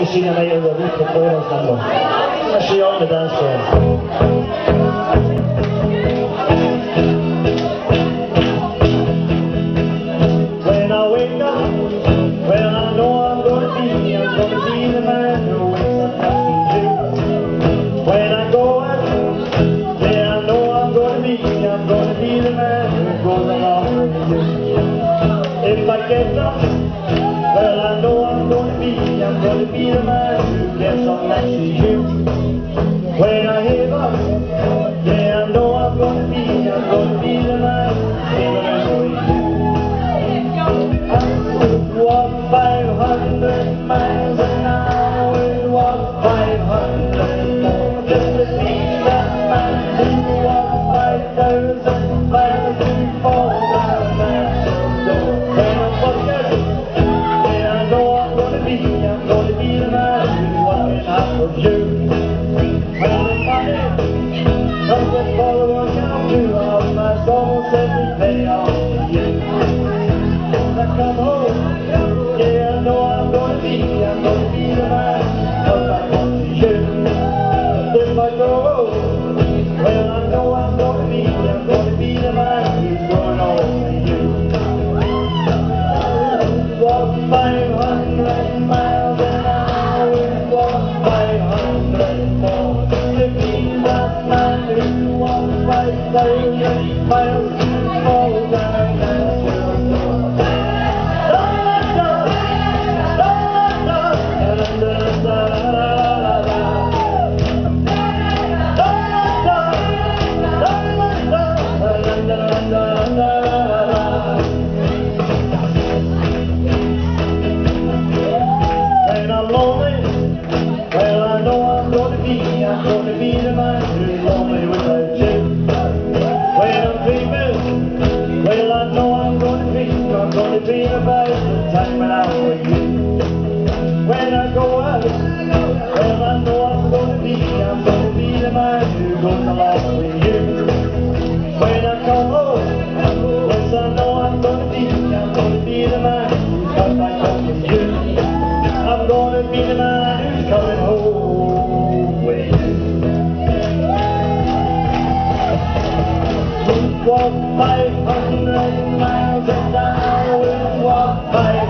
you seen a night of the week before or something? Let's on the dance floor. If I get up. When When I'm lonely, well I know I'm gonna be, I'm gonna be the man who dream about the time when I was with you. When I go out, well, I know I'm going to be, I'm going to be the man who goes along with you. When I come home, yes, I know I'm going to be, I'm going to be the man who comes back home with you. I'm going to be the man who's coming home with you. Walk 500 miles and I Bye.